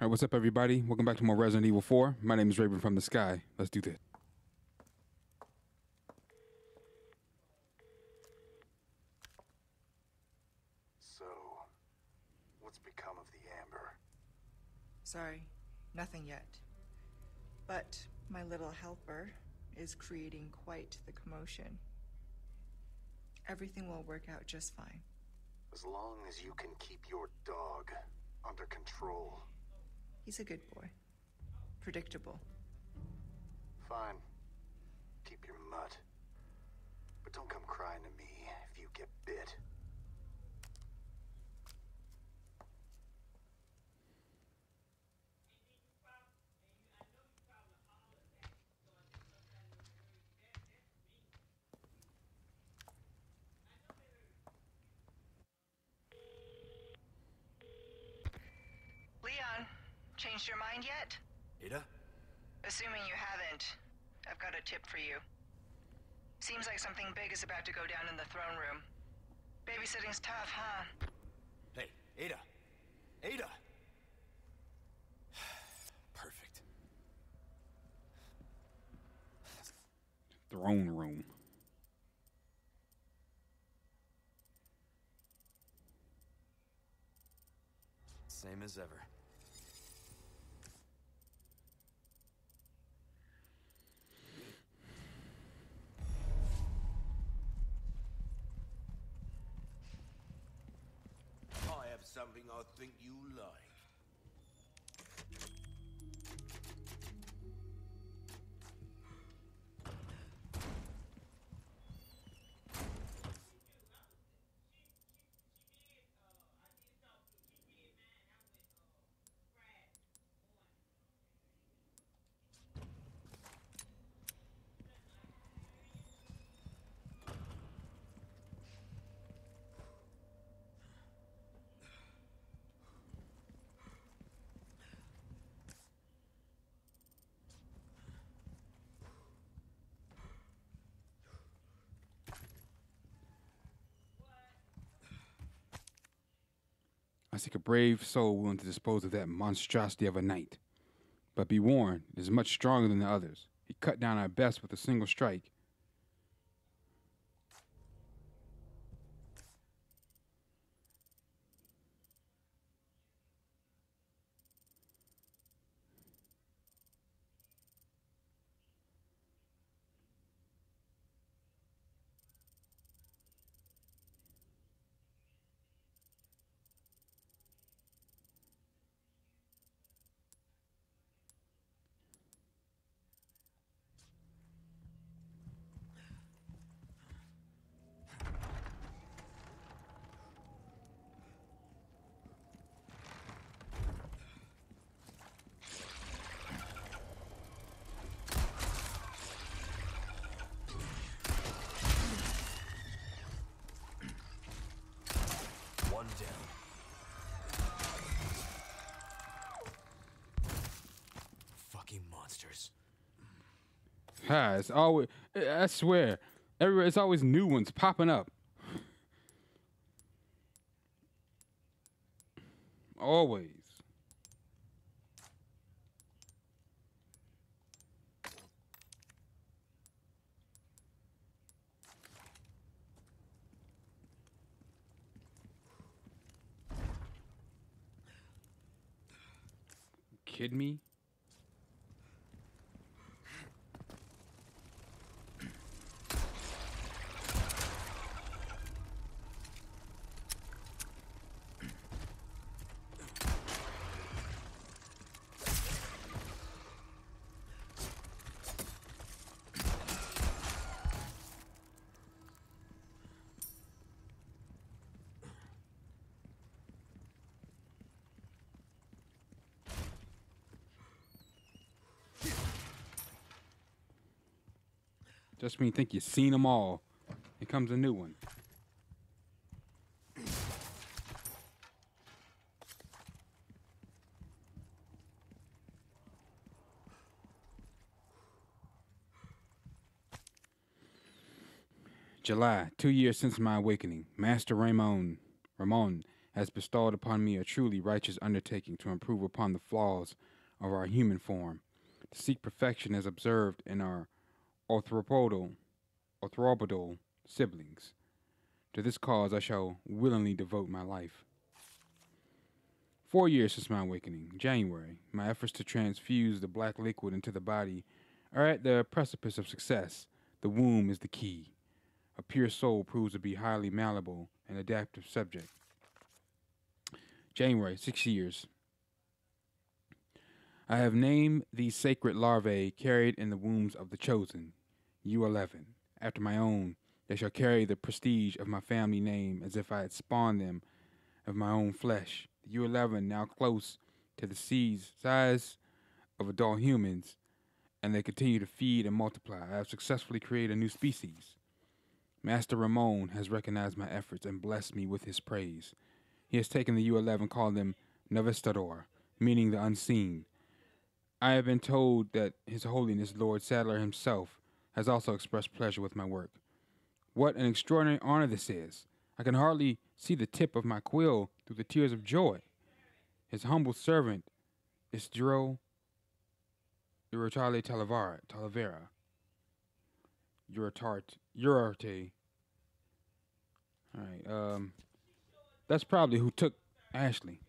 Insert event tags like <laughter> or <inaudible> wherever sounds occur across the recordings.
All right, what's up, everybody? Welcome back to more Resident Evil 4. My name is Raven from the Sky. Let's do this. So, what's become of the Amber? Sorry, nothing yet. But my little helper is creating quite the commotion. Everything will work out just fine. As long as you can keep your dog under control. He's a good boy. Predictable. Fine. Keep your mutt. But don't come crying to me if you get bit. Changed your mind yet? Ada? Assuming you haven't, I've got a tip for you. Seems like something big is about to go down in the throne room. Babysitting's tough, huh? Hey, Ada! Ada! <sighs> Perfect. Throne room. Same as ever. I have something I think you like. I seek a brave soul willing to dispose of that monstrosity of a knight. But be warned, it is much stronger than the others. He cut down our best with a single strike. One down. Fucking monsters. Ha, it's always, I swear, everywhere, it's always new ones popping up. Always. Kid me? Just when you think you've seen them all, here comes a new one. July, two years since my awakening, Master Ramon Ramon has bestowed upon me a truly righteous undertaking to improve upon the flaws of our human form, to seek perfection as observed in our orthopodal, orthopodal siblings. To this cause I shall willingly devote my life. Four years since my awakening, January, my efforts to transfuse the black liquid into the body are at the precipice of success. The womb is the key. A pure soul proves to be highly malleable and adaptive subject. January, six years. I have named these sacred larvae carried in the wombs of the chosen, U11. After my own, they shall carry the prestige of my family name as if I had spawned them of my own flesh. The U11, now close to the seeds size of adult humans, and they continue to feed and multiply. I have successfully created a new species. Master Ramon has recognized my efforts and blessed me with his praise. He has taken the U11, called them Navestador, meaning the unseen. I have been told that His Holiness Lord Saddler himself has also expressed pleasure with my work. What an extraordinary honor this is! I can hardly see the tip of my quill through the tears of joy. His humble servant, Isidro Urutale Talavera, Talavera, Uratart, Urarte. All right, um, that's probably who took Ashley.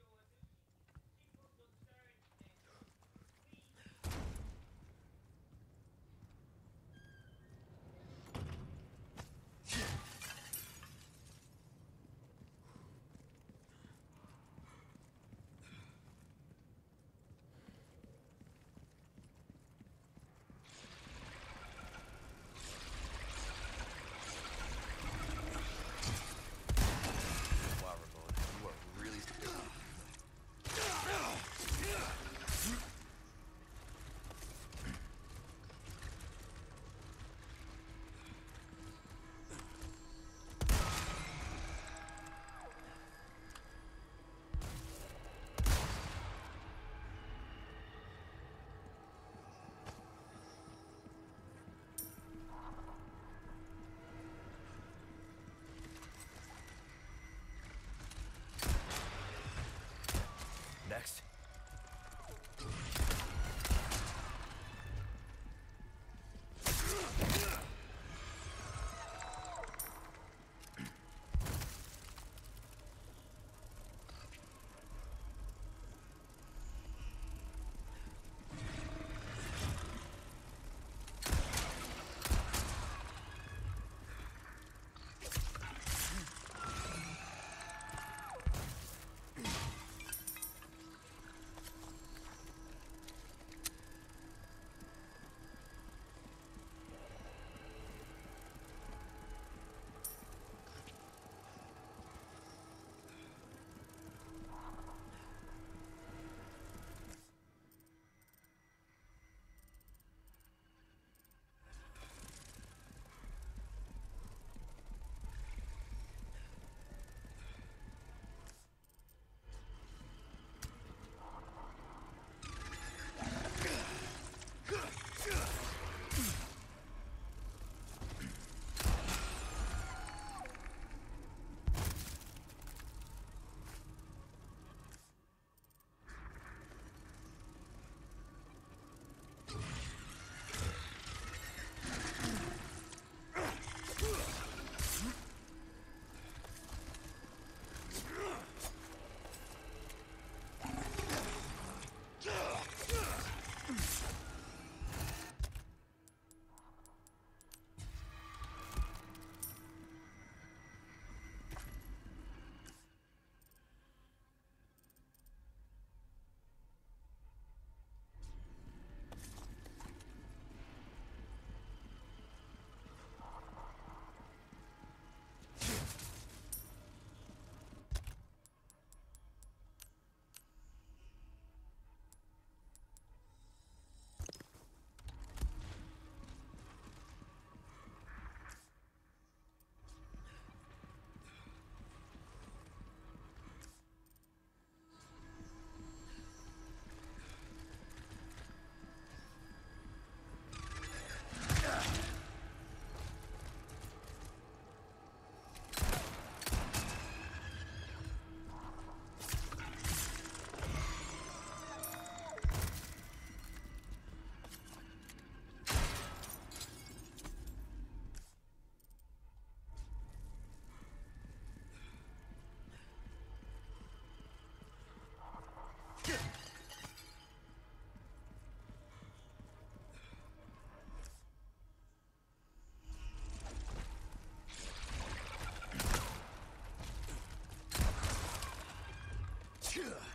Yeah.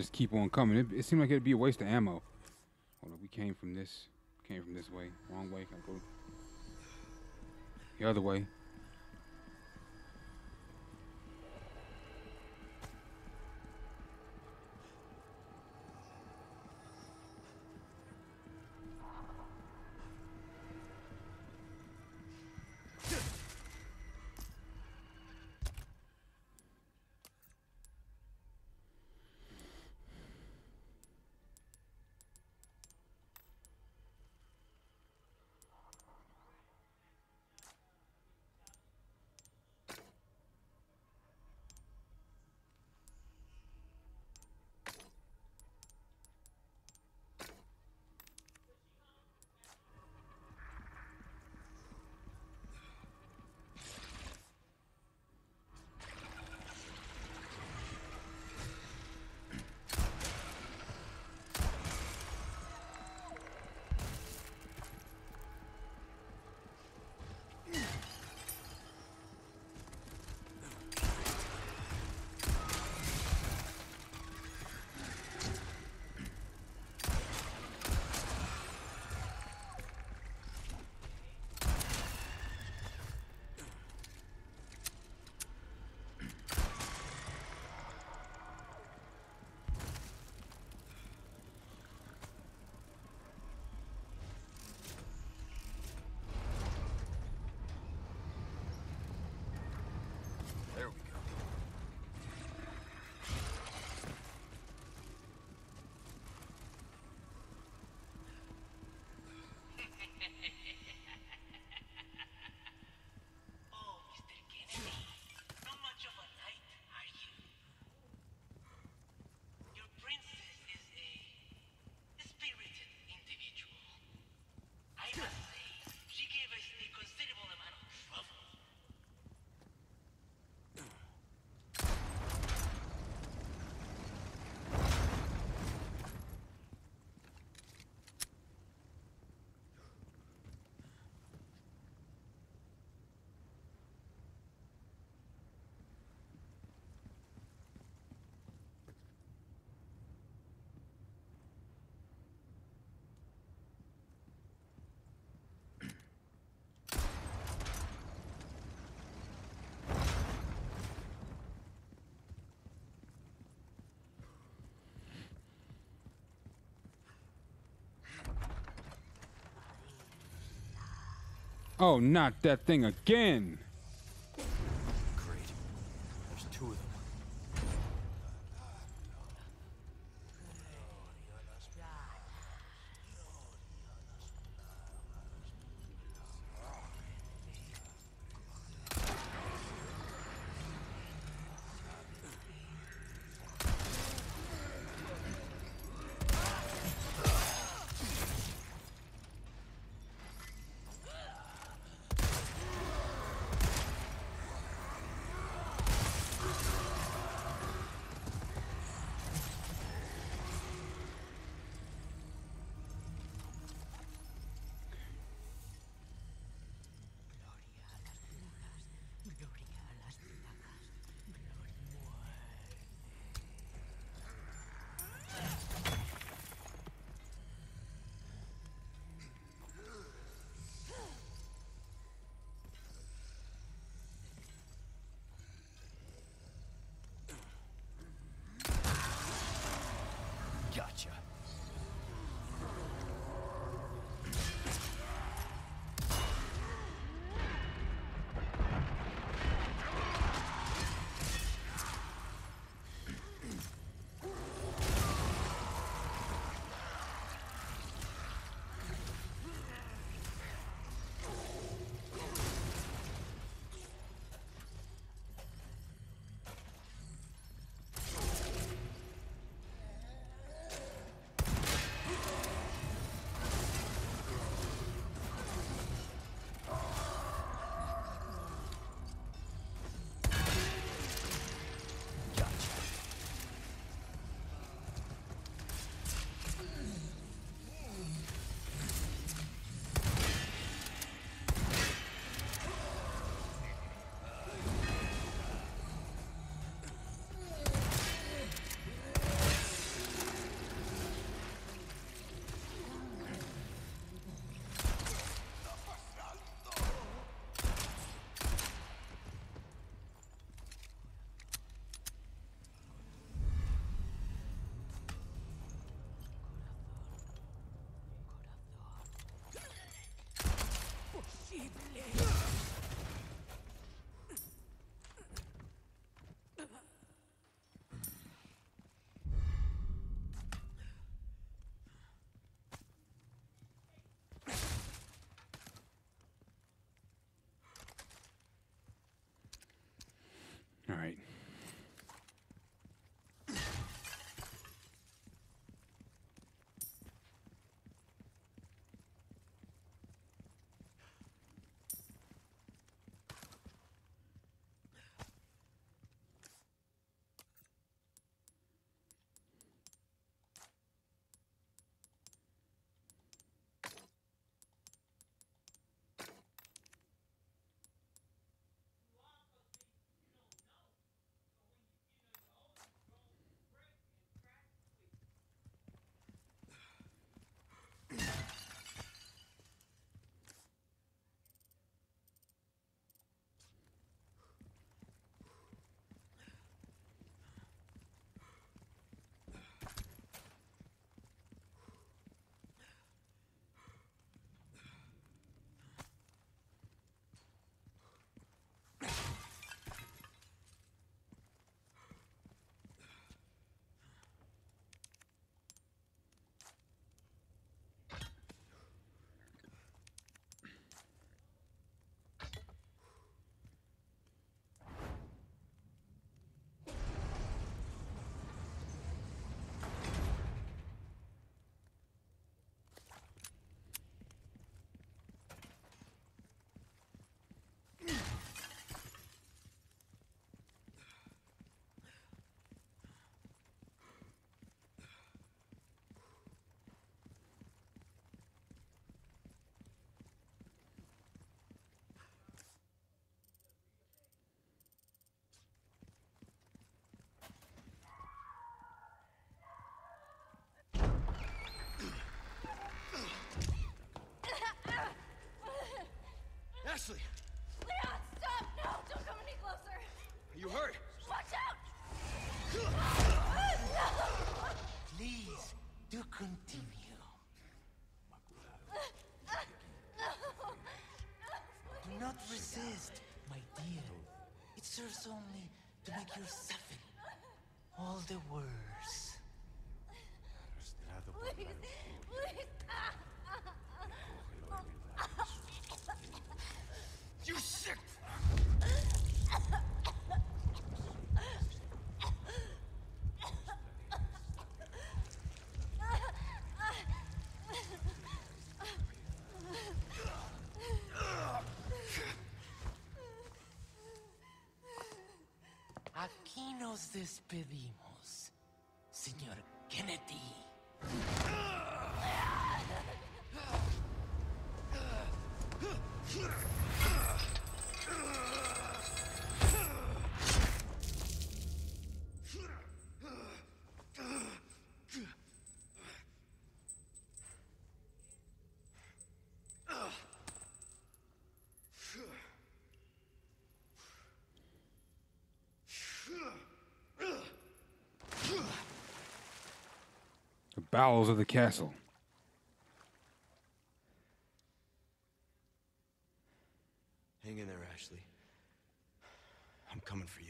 Just keep on coming. It, it seemed like it'd be a waste of ammo. Hold on, we came from this. Came from this way. Wrong way. Gotta go the other way. Oh, not that thing again! All right. Serves only to make your suffering all the worse. Aquí nos despedimos, señor Kennedy. Bowels of the castle. Hang in there, Ashley. I'm coming for you.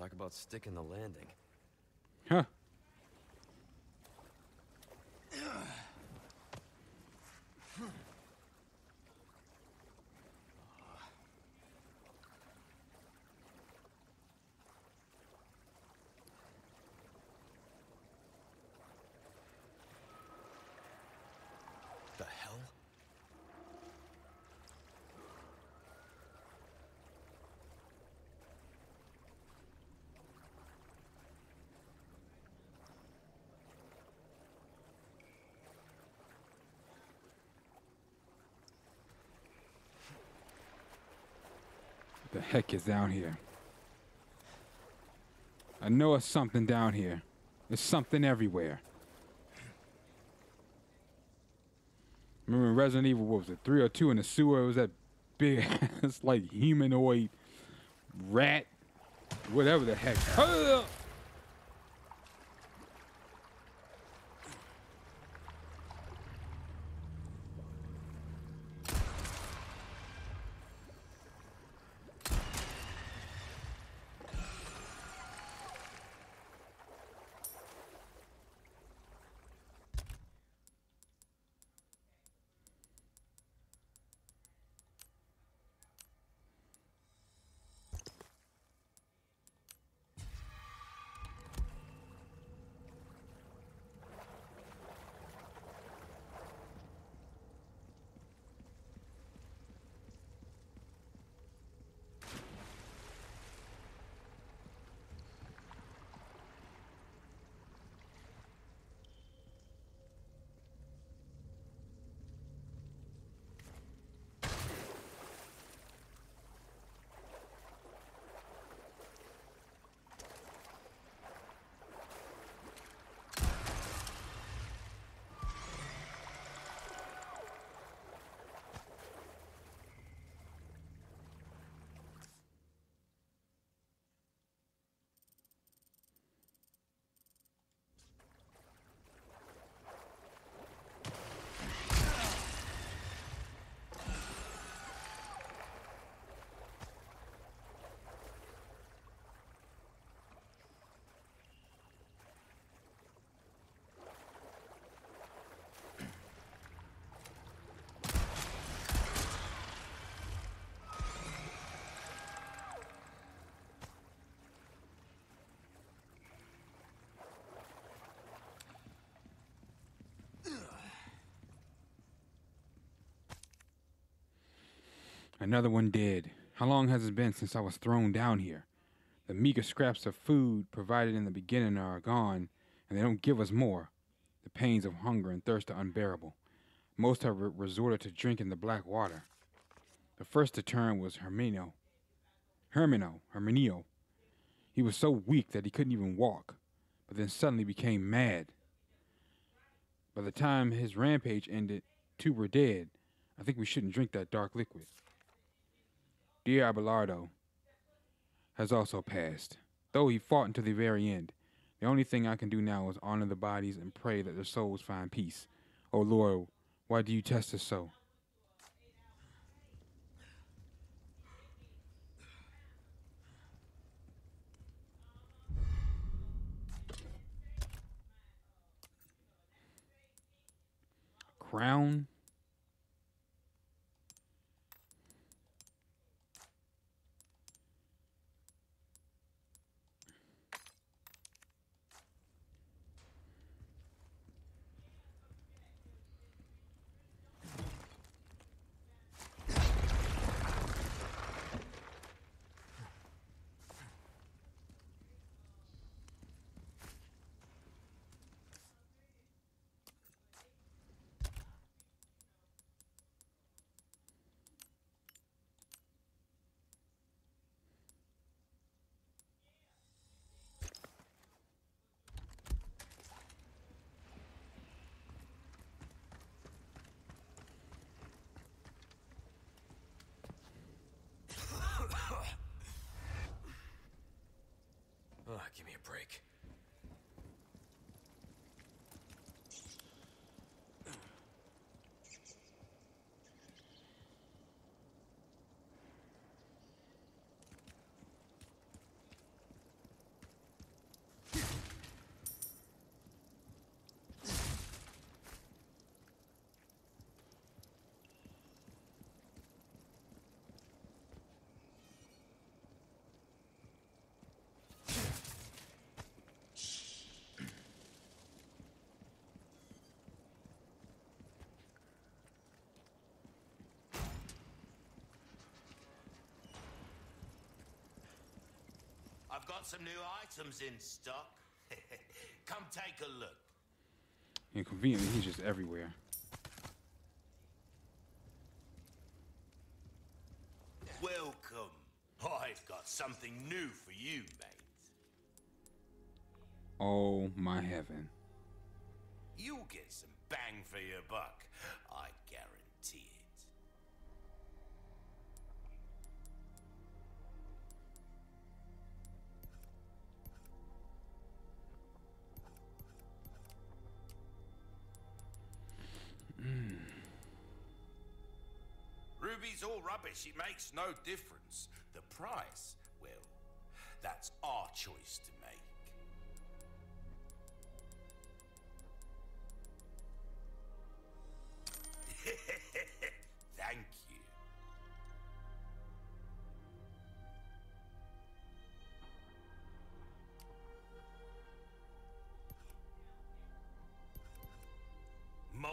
Talk about sticking the landing. Huh. The heck is down here? I know it's something down here. There's something everywhere. Remember Resident Evil, what was it, 3 or 2 in the sewer? It was that big <laughs> ass, like, humanoid rat, whatever the heck. Another one dead. How long has it been since I was thrown down here? The meager scraps of food provided in the beginning are gone, and they don't give us more. The pains of hunger and thirst are unbearable. Most have re- resorted to drinking the black water. The first to turn was Hermino. Hermino, Herminio. He was so weak that he couldn't even walk, but then suddenly became mad. By the time his rampage ended, two were dead. I think we shouldn't drink that dark liquid. Dear Abelardo has also passed, though he fought until the very end. The only thing I can do now is honor the bodies and pray that their souls find peace. Oh Lord, why do you test us so? Crown? I've got some new items in stock. <laughs> Come take a look. And conveniently, he's just everywhere. Welcome. I've got something new for you, mate. Oh my heaven. You'll get some bang for your buck. Ruby's all rubbish. It makes no difference. The price, well, that's our choice to make.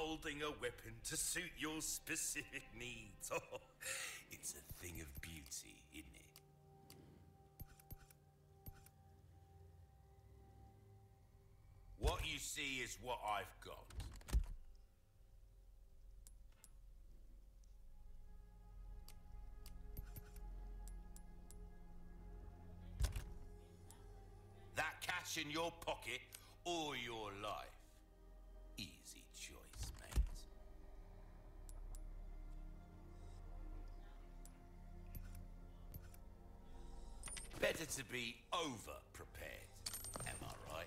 Molding a weapon to suit your specific needs. <laughs> Oh, it's a thing of beauty, isn't it? What you see is what I've got. That cash in your pocket or your life. To be over prepared. Am I right?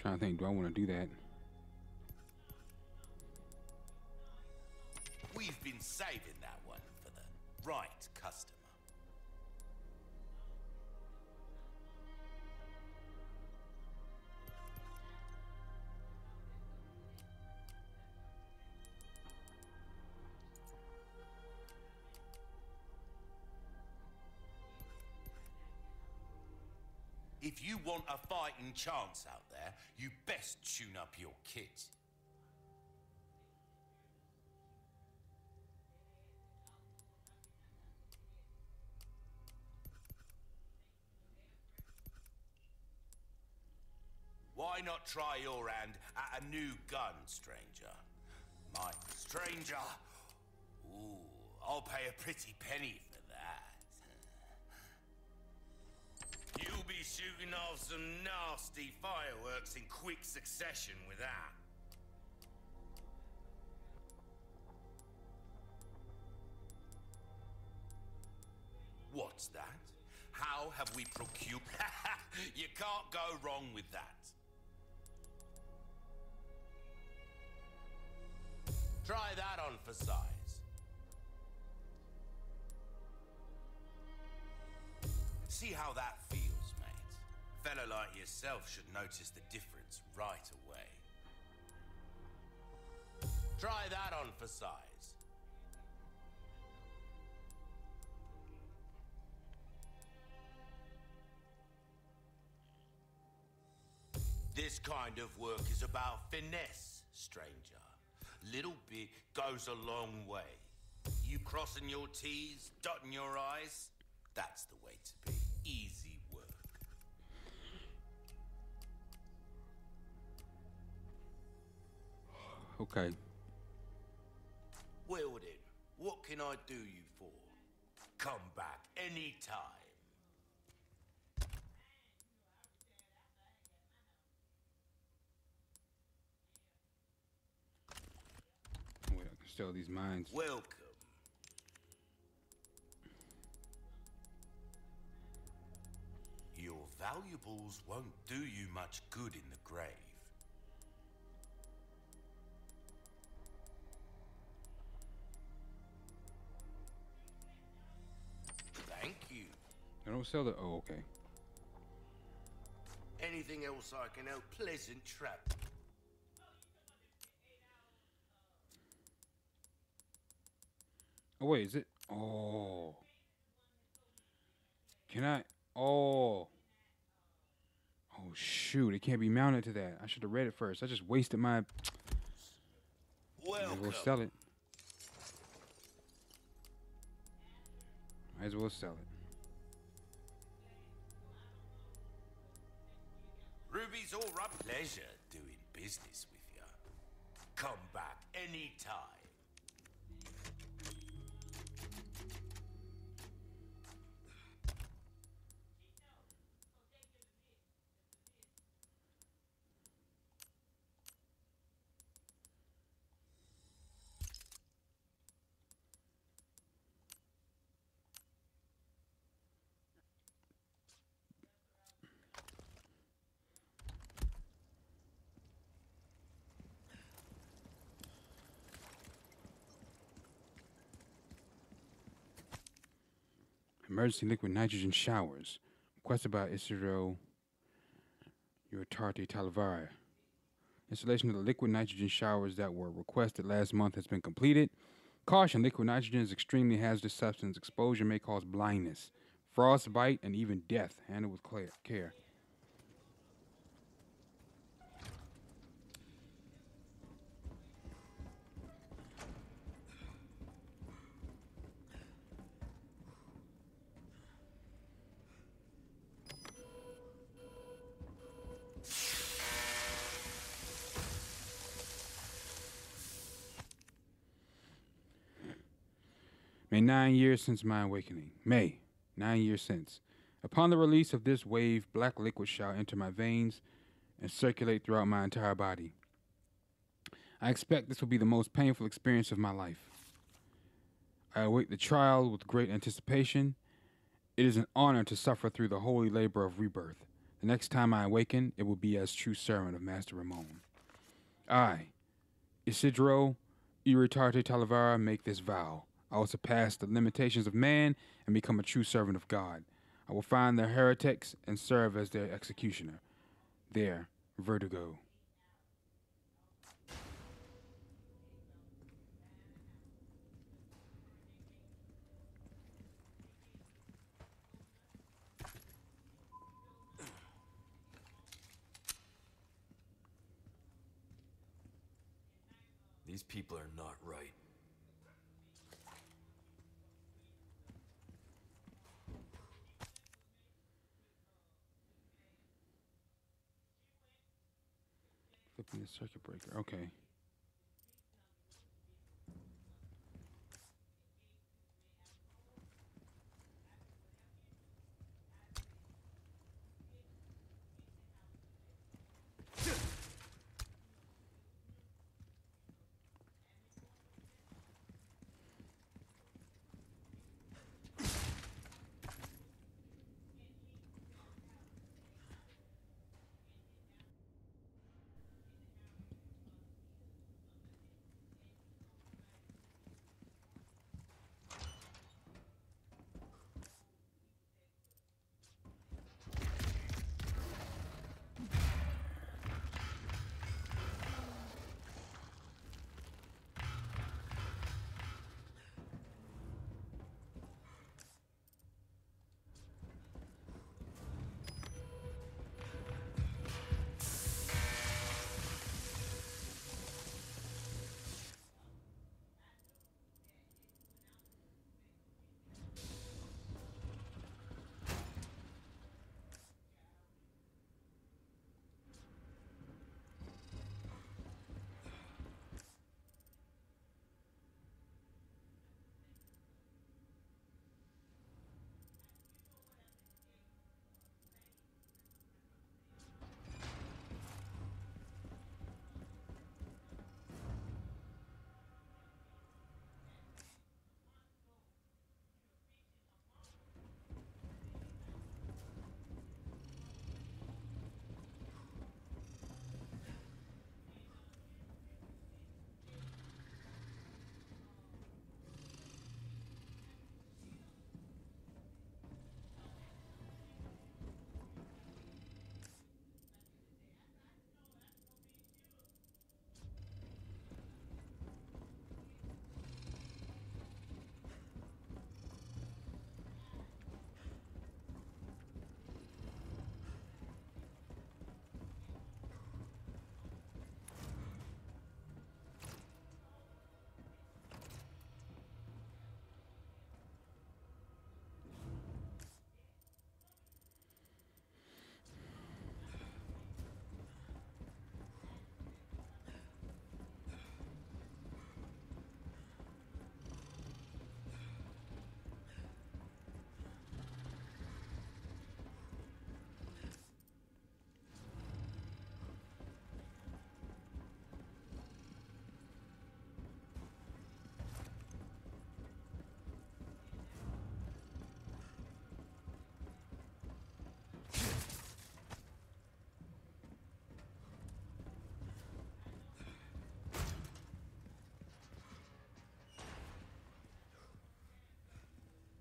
trying to think, do I want to do that? Want a fighting chance out there, you best tune up your kit. Why not try your hand at a new gun, stranger? My stranger. Ooh, I'll pay a pretty penny for that. You'll be shooting off some nasty fireworks in quick succession with that. What's that? How have we procured? <laughs> you can't go wrong with that. Try that on for size. See how that feels. Fellow like yourself should notice the difference right away. Try that on for size. This kind of work is about finesse, stranger. Little bit goes a long way. You crossing your T's, dotting your I's, that's the way to be. Easy Okay. Well then, what can I do you for? Come back anytime. Wait, I can steal these mines. Welcome. Your valuables won't do you much good in the grave. I don't sell the. Oh, okay. Anything else I can help? Pleasant trap. Oh wait, is it? Oh. Can I? Oh. Oh shoot! It can't be mounted to that. I should have read it first. I just wasted my. Might as Welcome. well sell it. Might as well sell it. Pleasure doing business with you. Come back anytime. Emergency liquid nitrogen showers. Requested by Isidro Urtarte Talavera. Installation of the liquid nitrogen showers that were requested last month has been completed. Caution liquid nitrogen is extremely hazardous substance. Exposure may cause blindness, frostbite, and even death. Handle with care. Nine years since my awakening. May, nine years since. Upon the release of this wave, black liquid shall enter my veins and circulate throughout my entire body. I expect this will be the most painful experience of my life. I await the trial with great anticipation. It is an honor to suffer through the holy labor of rebirth. The next time I awaken, it will be as true servant of Master Ramon. I, Isidro Iritarte Talavera, make this vow. I will surpass the limitations of man and become a true servant of God. I will find their heretics and serve as their executioner. There, Vertigo. These people are not right. Circuit breaker. Okay.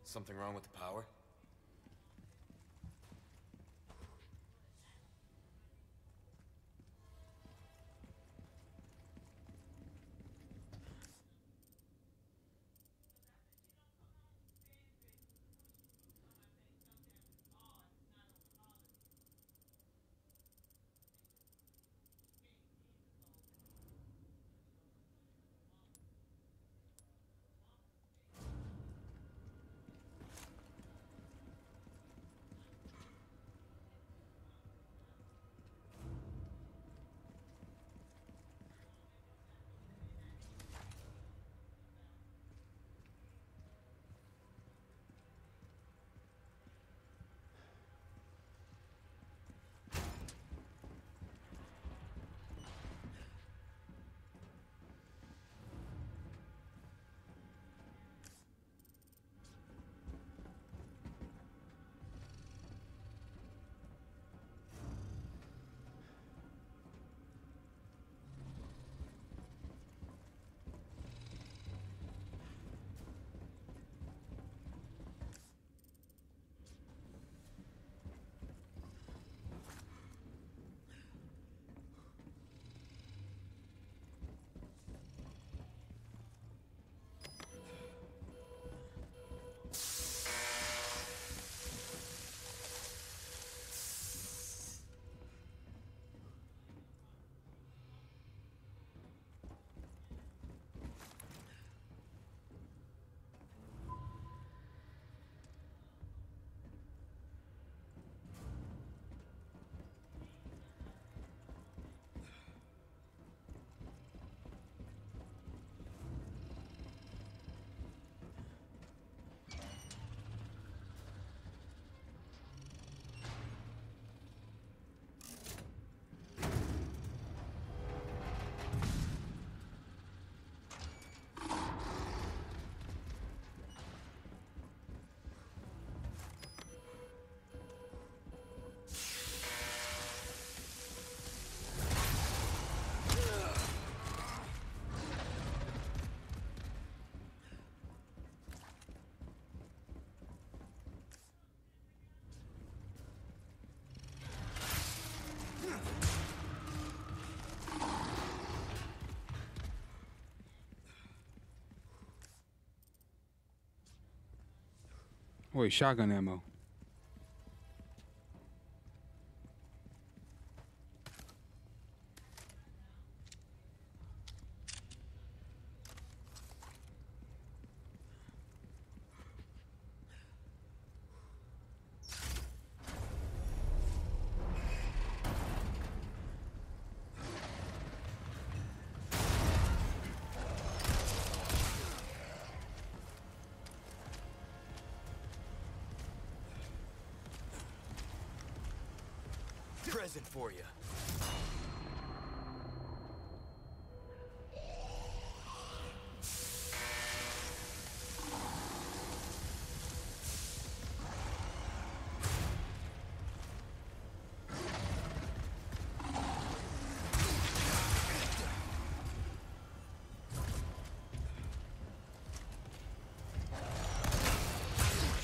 Something wrong with the power? Wait, shotgun ammo. Present for you. You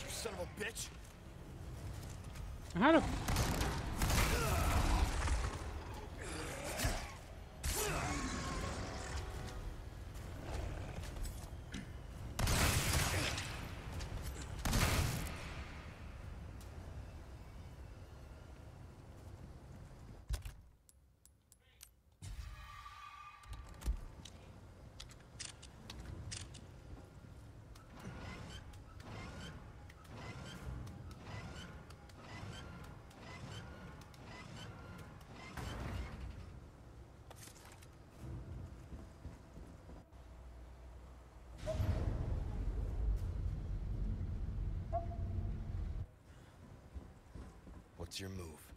son of a bitch! How the What's your move?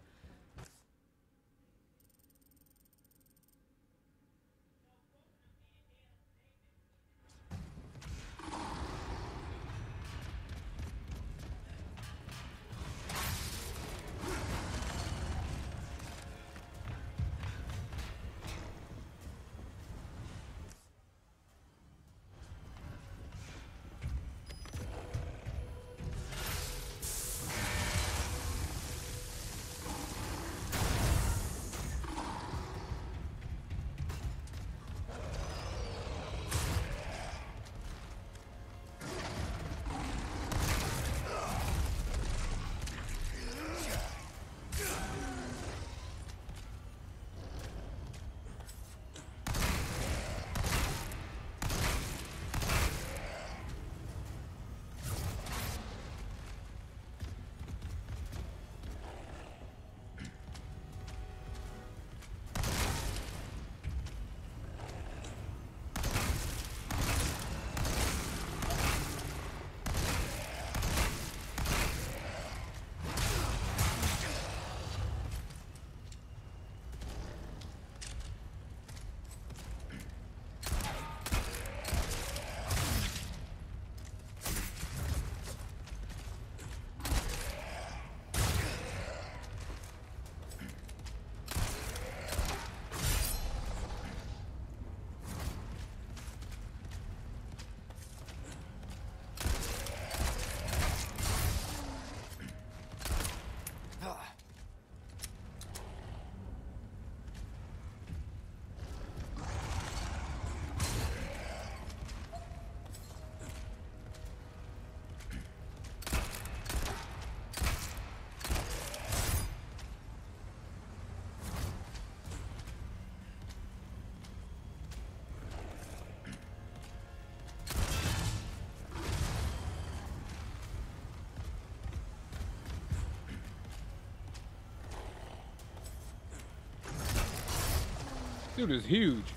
Dude is huge.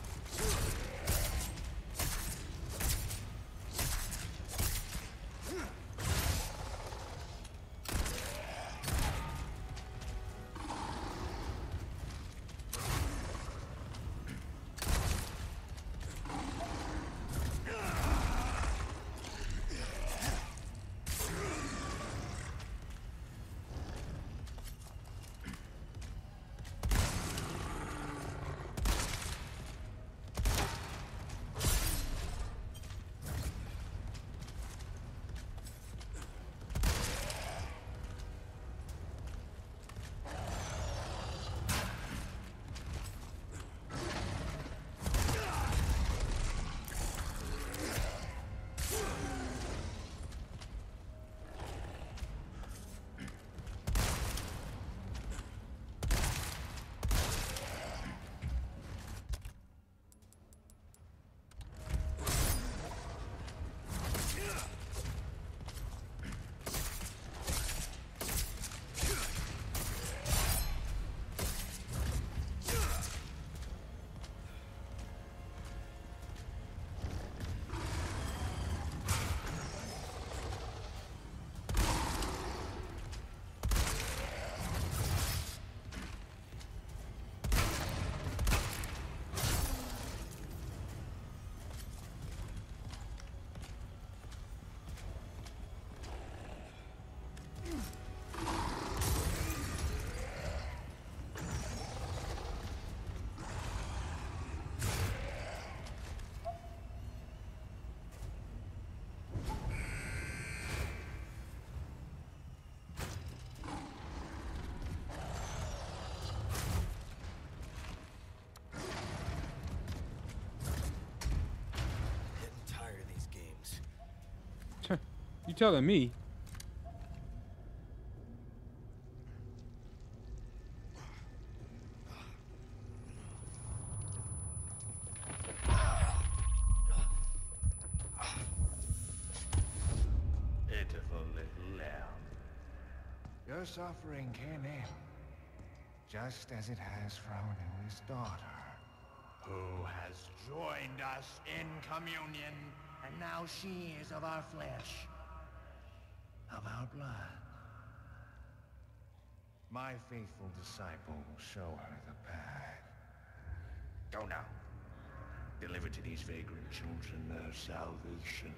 Telling me? Pitiful little lamb. Your suffering came in, just as it has for our newest daughter. Who has joined us in communion, And now she is of our flesh, of our blood. My faithful disciple will show her the path. Go now. Deliver to these vagrant children their salvation.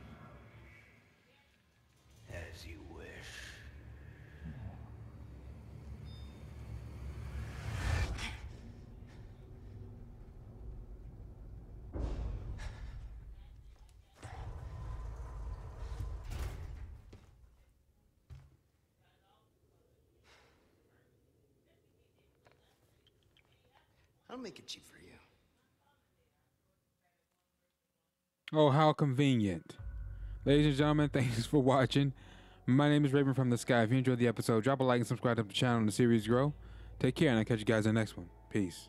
As you I'll make it cheap for you. Oh, how convenient. Ladies and gentlemen, <laughs> thanks for watching. My name is Raven from the Sky. If you enjoyed the episode, drop a like and subscribe to the channel and the series grow. Take care, and I'll catch you guys in the next one. Peace.